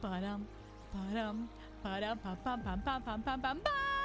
Ba-dum, ba-dum, ba-dum, ba-bum, ba-bum, ba-bum, ba-bum, ba-bum.